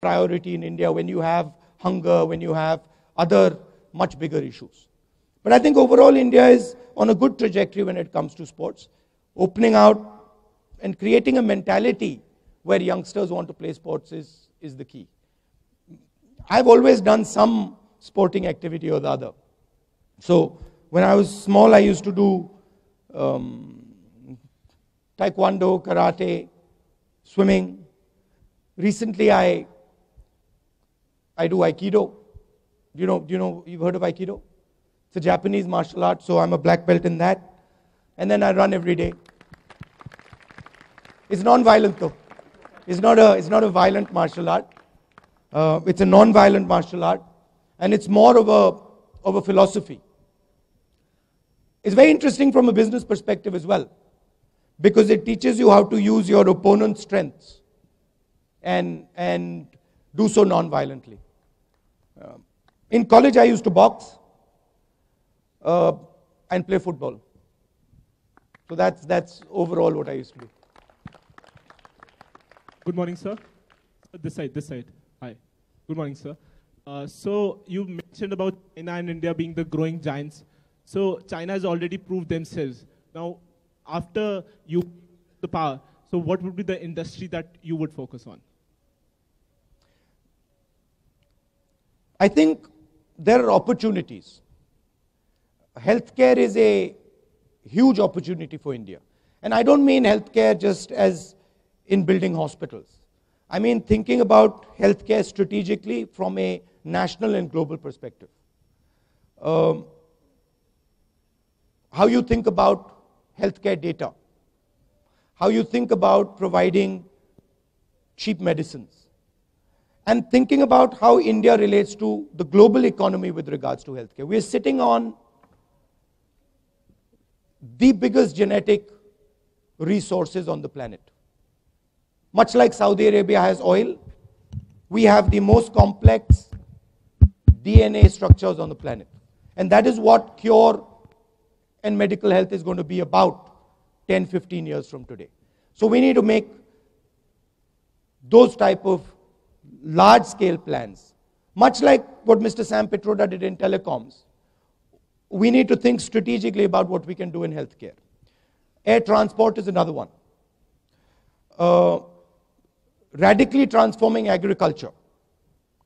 priority in India when you have hunger, when you have other much bigger issues. But I think overall India is on a good trajectory when it comes to sports, opening out and creating a mentality where youngsters want to play sports is, is the key. I've always done some sporting activity or the other. So when I was small, I used to do um, taekwondo, karate, swimming. Recently, I I do aikido. Do you know? You know? You've heard of aikido? It's a Japanese martial art, so I'm a black belt in that. And then I run every day. It's non-violent though. It's not a. It's not a violent martial art. Uh, it's a non-violent martial art, and it's more of a of a philosophy. It's very interesting from a business perspective as well, because it teaches you how to use your opponent's strengths and, and do so non violently. Uh, in college, I used to box uh, and play football. So that's, that's overall what I used to do. Good morning, sir. This side, this side. Hi. Good morning, sir. Uh, so you mentioned about China and India being the growing giants. So China has already proved themselves. Now, after you the power, so what would be the industry that you would focus on? I think there are opportunities. Healthcare is a huge opportunity for India. And I don't mean healthcare just as in building hospitals. I mean thinking about healthcare strategically from a national and global perspective. Um, how you think about healthcare data, how you think about providing cheap medicines, and thinking about how India relates to the global economy with regards to healthcare. We are sitting on the biggest genetic resources on the planet. Much like Saudi Arabia has oil, we have the most complex DNA structures on the planet. And that is what cure and medical health is going to be about 10, 15 years from today. So we need to make those type of large scale plans. Much like what Mr. Sam Pitroda did in telecoms, we need to think strategically about what we can do in healthcare. Air transport is another one. Uh, radically transforming agriculture.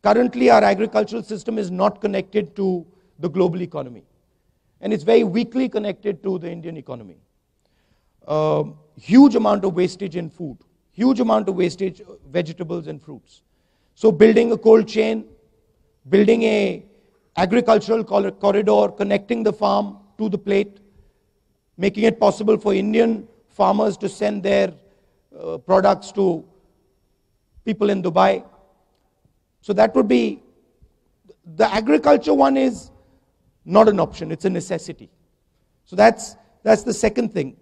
Currently, our agricultural system is not connected to the global economy and it's very weakly connected to the Indian economy. Uh, huge amount of wastage in food, huge amount of wastage, uh, vegetables and fruits. So building a cold chain, building a agricultural corridor, connecting the farm to the plate, making it possible for Indian farmers to send their uh, products to people in Dubai. So that would be the agriculture one is not an option, it's a necessity. So that's, that's the second thing.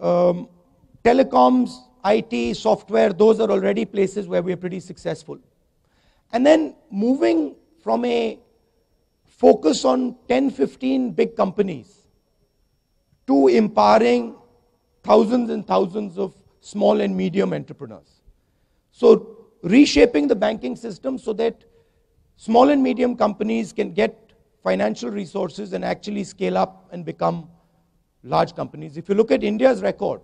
Um, telecoms, IT, software, those are already places where we're pretty successful. And then moving from a focus on 10, 15 big companies to empowering thousands and thousands of small and medium entrepreneurs. So reshaping the banking system so that small and medium companies can get financial resources and actually scale up and become large companies. If you look at India's record,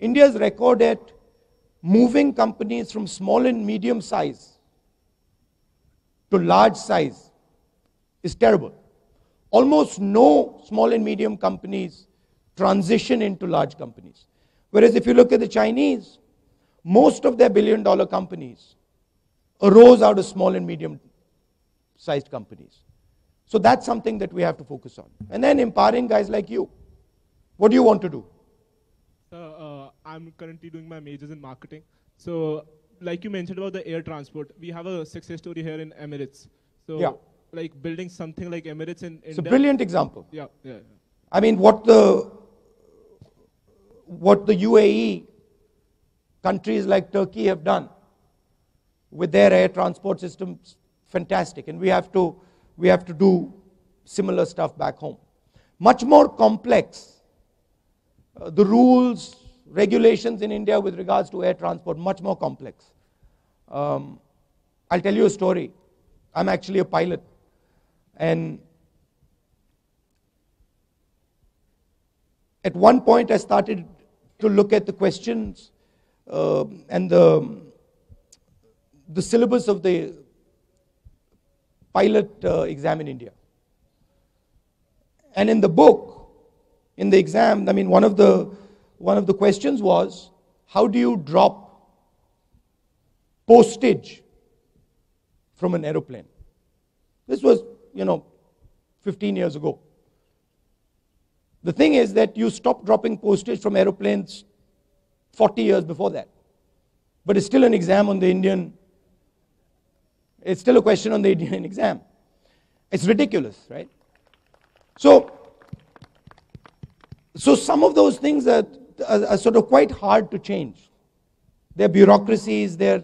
India's record at moving companies from small and medium size to large size is terrible. Almost no small and medium companies transition into large companies. Whereas if you look at the Chinese, most of their billion dollar companies arose out of small and medium sized companies. So that's something that we have to focus on. And then empowering guys like you. What do you want to do? uh, I'm currently doing my majors in marketing. So, like you mentioned about the air transport, we have a success story here in Emirates. So, yeah. like building something like Emirates in It's a brilliant example. Yeah, yeah, yeah. I mean, what the what the UAE countries like Turkey have done with their air transport systems, fantastic. And we have to we have to do similar stuff back home. Much more complex. Uh, the rules, regulations in India with regards to air transport, much more complex. Um, I'll tell you a story. I'm actually a pilot. And at one point, I started to look at the questions uh, and the, the syllabus of the pilot uh, exam in India. And in the book, in the exam, I mean, one of the, one of the questions was how do you drop postage from an aeroplane? This was, you know, 15 years ago. The thing is that you stopped dropping postage from aeroplanes 40 years before that. But it's still an exam on the Indian, it's still a question on the Indian exam. It's ridiculous, right? So, so some of those things are, are, are sort of quite hard to change. They're bureaucracies, they're,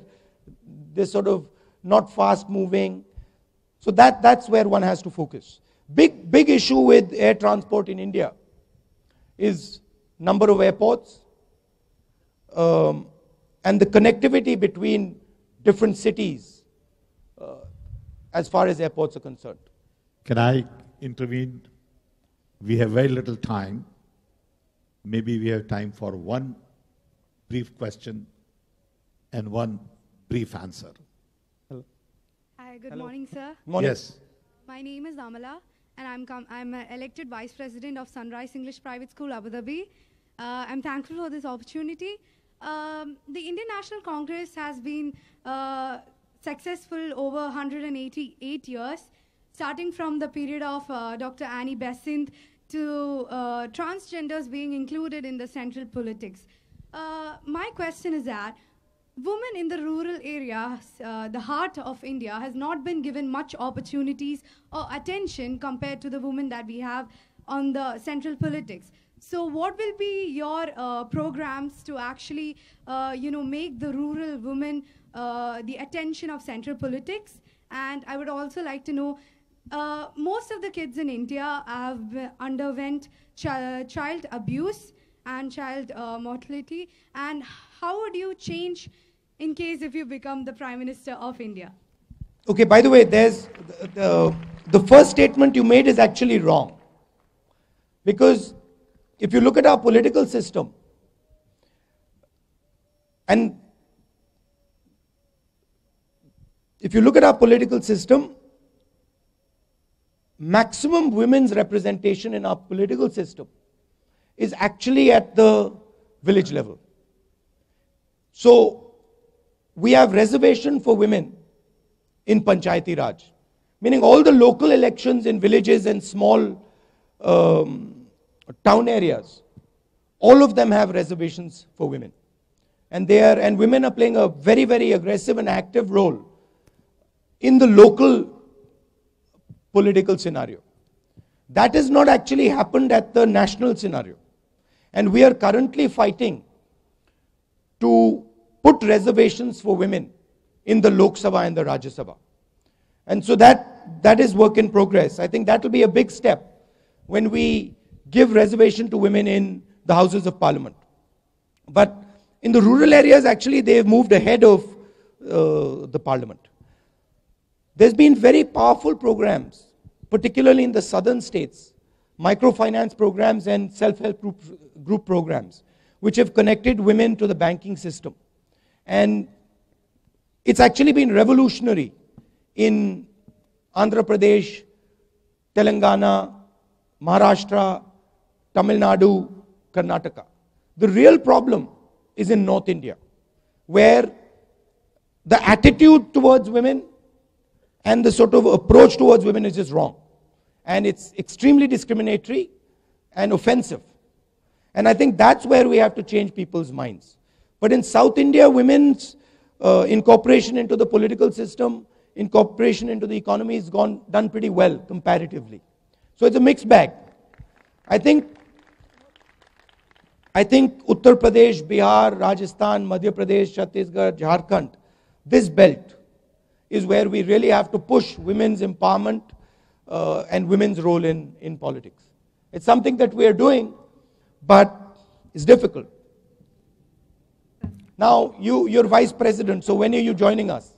they're sort of not fast moving. So that, that's where one has to focus. Big, big issue with air transport in India is number of airports um, and the connectivity between different cities uh, as far as airports are concerned. Can I intervene? We have very little time. Maybe we have time for one brief question and one brief answer. Hello. Hi, good Hello. morning, sir. Morning. Yes. My name is Amala, and I'm, com- I'm elected Vice President of Sunrise English Private School, Abu Dhabi. Uh, I'm thankful for this opportunity. Um, the Indian National Congress has been uh, successful over 188 years, starting from the period of uh, Dr. Annie Besant to uh, transgenders being included in the central politics. Uh, my question is that women in the rural areas, uh, the heart of India, has not been given much opportunities or attention compared to the women that we have on the central politics. So, what will be your uh, programs to actually, uh, you know, make the rural women uh, the attention of central politics? And I would also like to know, uh, most of the kids in India have underwent chi- child abuse and child uh, mortality. And how would you change in case if you become the Prime Minister of India? Okay, by the way, there's the, the, the first statement you made is actually wrong. Because if you look at our political system, and if you look at our political system, maximum women's representation in our political system is actually at the village level. So we have reservation for women in Panchayati Raj, meaning all the local elections in villages and small um, town areas, all of them have reservations for women. And they are, and women are playing a very, very aggressive and active role in the local political scenario. That has not actually happened at the national scenario. And we are currently fighting to put reservations for women in the Lok Sabha and the Rajya Sabha. And so that, that is work in progress. I think that will be a big step when we give reservation to women in the Houses of Parliament. But in the rural areas, actually, they've moved ahead of uh, the Parliament. There's been very powerful programs, particularly in the southern states, microfinance programs and self-help group, group programs, which have connected women to the banking system. And it's actually been revolutionary in Andhra Pradesh, Telangana, Maharashtra, Tamil Nadu, Karnataka. The real problem is in North India, where the attitude towards women and the sort of approach towards women is just wrong. And it's extremely discriminatory and offensive. And I think that's where we have to change people's minds. But in South India, women's uh, incorporation into the political system, incorporation into the economy has gone, done pretty well comparatively. So it's a mixed bag. I think, I think Uttar Pradesh, Bihar, Rajasthan, Madhya Pradesh, Chhattisgarh, Jharkhand, this belt is where we really have to push women's empowerment uh, and women's role in, in politics. It's something that we are doing, but it's difficult. Now, you, you're vice president, so when are you joining us?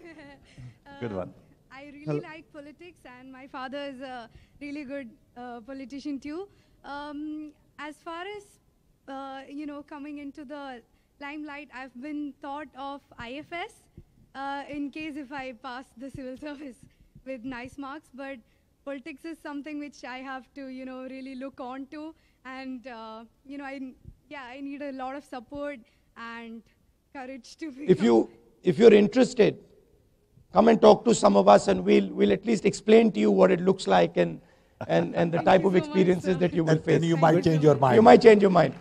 Good one. I really like politics, and my father is a really good uh, politician too. Um, as far as uh, you know, coming into the limelight, I've been thought of IFS uh, in case if I pass the civil service with nice marks. But politics is something which I have to, you know, really look on to, and uh, you know, I yeah, I need a lot of support and courage to. If you if you're interested, come and talk to some of us, and we'll we'll at least explain to you what it looks like and and, and the Thank type you of so much, experiences sir. that you will And, and face. you Thank might you change so your mind. You might change your mind.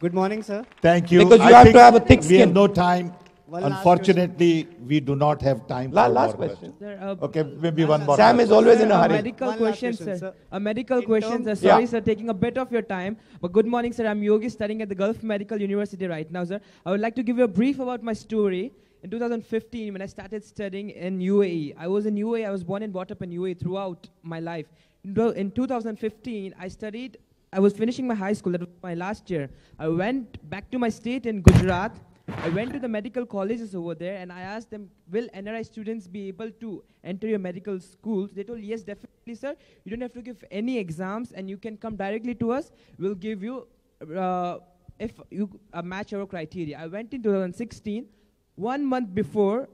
Good morning, sir. Thank you. Because you I have to have a thick skin. We have no time. One Unfortunately, we do not have time La- for last more question. questions. Sir, uh, Okay, maybe one more. Sam is question. always in a a hurry. medical One question, question, sir. sir. A medical In question, sir. Sorry, Yeah. sir, taking a bit of your time. But good morning, sir. I'm Yogi, studying at the Gulf Medical University right now, sir. I would like to give you a brief about my story. In 2015, when I started studying in UAE, I was in UAE. I was born and brought up in UAE throughout my life. In 2015, I studied. I was finishing my high school. That was my last year. I went back to my state in Gujarat. I went to the medical colleges over there and I asked them, will NRI students be able to enter your medical schools? They told, yes, definitely, sir. You don't have to give any exams and you can come directly to us. We'll give you, uh, if you uh, match our criteria. I went in 2016. One month before,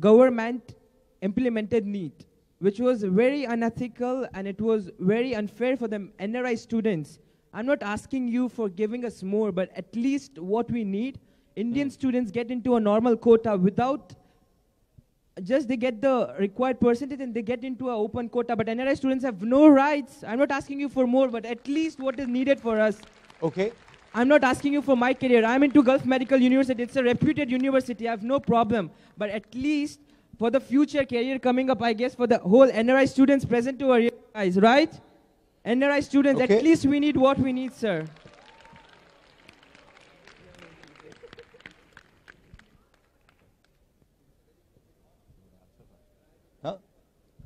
government implemented NEET, which was very unethical and it was very unfair for the NRI students. I'm not asking you for giving us more, but at least what we need, Indian hmm. students get into a normal quota without just they get the required percentage and they get into an open quota. But NRI students have no rights. I'm not asking you for more, but at least what is needed for us. Okay. I'm not asking you for my career. I'm into Gulf Medical University. It's a reputed university. I have no problem. But at least for the future career coming up, I guess for the whole NRI students present to our guys, right? NRI students, Okay. at least we need what we need, sir.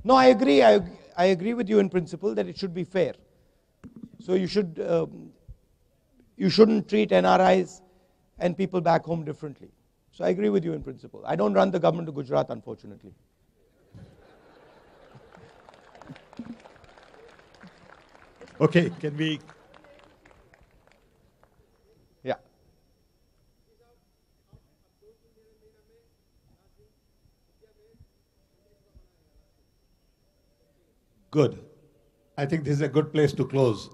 No, I agree. I, I agree with you in principle that it should be fair. So you should um, you shouldn't treat NRIs and people back home differently. So I agree with you in principle. I don't run the government of Gujarat, unfortunately. Okay, can we, good. I think this is a good place to close.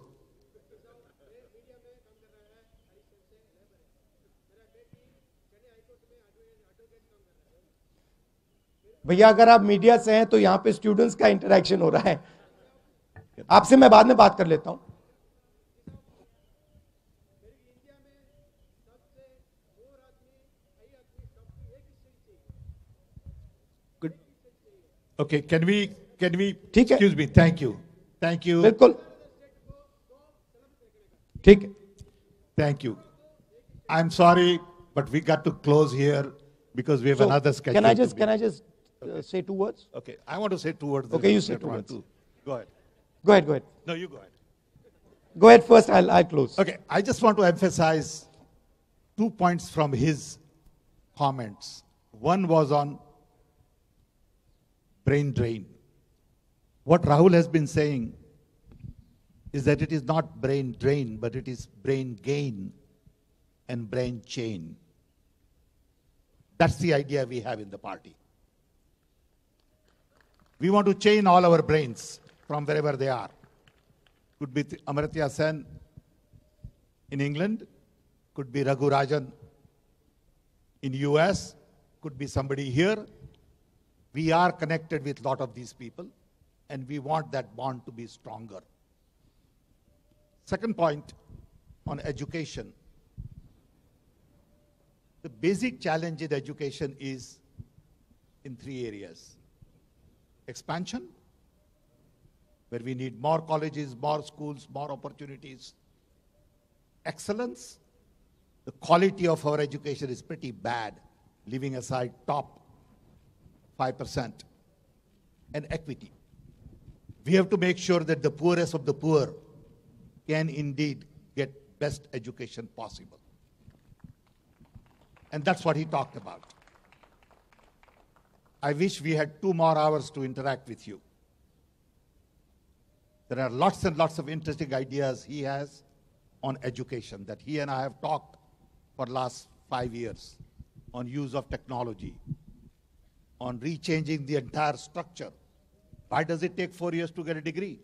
भैया अगर आप media से हैं तो यहाँ पे students का interaction हो रहा है आपसे मैं बाद में बात कर लेता हूँ. Okay, can we, can we, ठीक है। excuse me, thank you. Thank you, बिल्कुल ठीक है thank you. I'm sorry, but we got to close here because we have So, another schedule. can I to just be- can I just uh, say two words? Okay, I want to say two words. Okay, you say later two on words. too. Go ahead. Go ahead, go ahead. No, you go ahead. Go ahead first. I'll I'll close. Okay, I just want to emphasize two points from his comments. One was on brain drain. What Rahul has been saying is that it is not brain drain, but it is brain gain and brain chain. That's the idea we have in the party. We want to chain all our brains from wherever they are. Could be Amartya Sen in England, could be Raghu Rajan in US, could be somebody here. We are connected with a lot of these people, and we want that bond to be stronger. Second point on education. The basic challenge in education is in three areas expansion, where we need more colleges, more schools, more opportunities. Excellence, the quality of our education is pretty bad, leaving aside top 5%. And equity. We have to make sure that the poorest of the poor can indeed get best education possible. And that's what he talked about. I wish we had two more hours to interact with you. There are lots and lots of interesting ideas he has on education that he and I have talked for last five years on use of technology, on rechanging the entire structure. Why does it take four years to get a degree?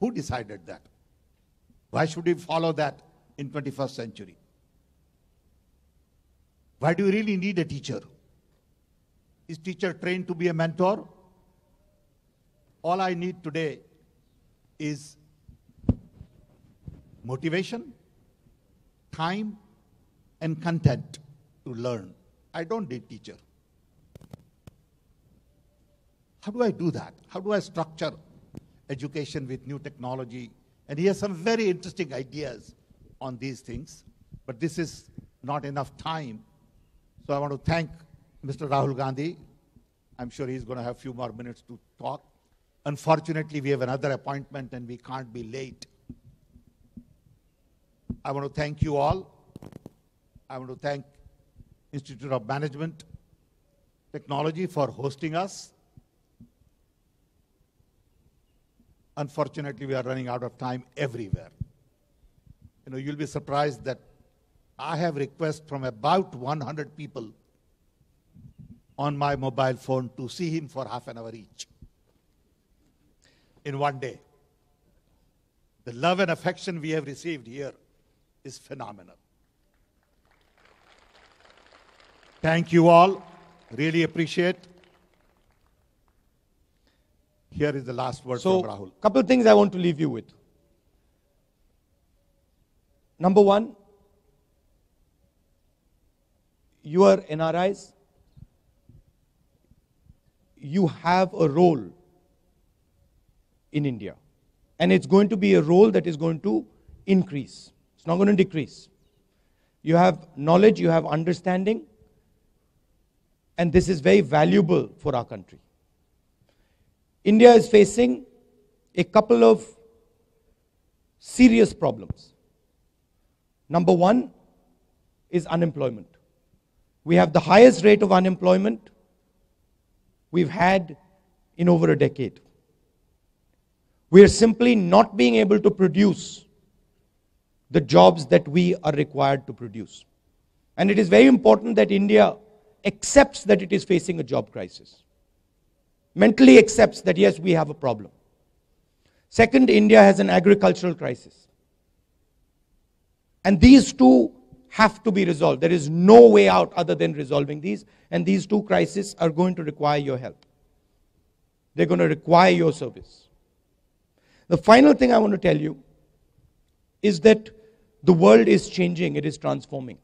Who decided that? Why should we follow that in 21st century? Why do you really need a teacher? Is teacher trained to be a mentor? All I need today is motivation, time, and content to learn. I don't need teacher. How do I do that? How do I structure education with new technology? And he has some very interesting ideas on these things, but this is not enough time. So I want to thank Mr. Rahul Gandhi. I'm sure he's going to have a few more minutes to talk. Unfortunately, we have another appointment and we can't be late. I want to thank you all. I want to thank Institute of Management Technology for hosting us. Unfortunately, we are running out of time everywhere. You know, you'll be surprised that I have requests from about 100 people on my mobile phone to see him for half an hour each in one day. The love and affection we have received here is phenomenal. Thank you all. Really appreciate. Here is the last word So, from Rahul. couple of things I want to leave you with. Number one, you are NRIs. You have a role in India. And it's going to be a role that is going to increase. It's not going to decrease. You have knowledge, you have understanding, and this is very valuable for our country. India is facing a couple of serious problems. Number one is unemployment. We have the highest rate of unemployment we've had in over a decade. We are simply not being able to produce the jobs that we are required to produce. And it is very important that India accepts that it is facing a job crisis. Mentally accepts that yes, we have a problem. Second, India has an agricultural crisis. And these two have to be resolved. There is no way out other than resolving these. And these two crises are going to require your help. They're going to require your service. The final thing I want to tell you is that the world is changing, it is transforming.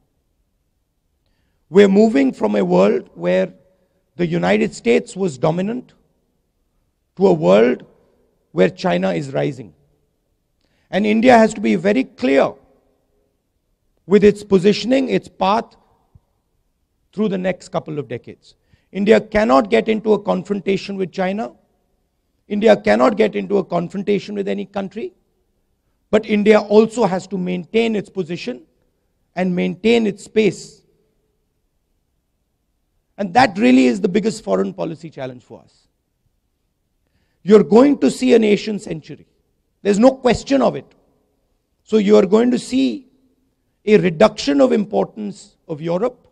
We're moving from a world where the United States was dominant to a world where China is rising. And India has to be very clear with its positioning, its path through the next couple of decades. India cannot get into a confrontation with China. India cannot get into a confrontation with any country. But India also has to maintain its position and maintain its space. And that really is the biggest foreign policy challenge for us. You're going to see an Asian century. There's no question of it. So you are going to see a reduction of importance of Europe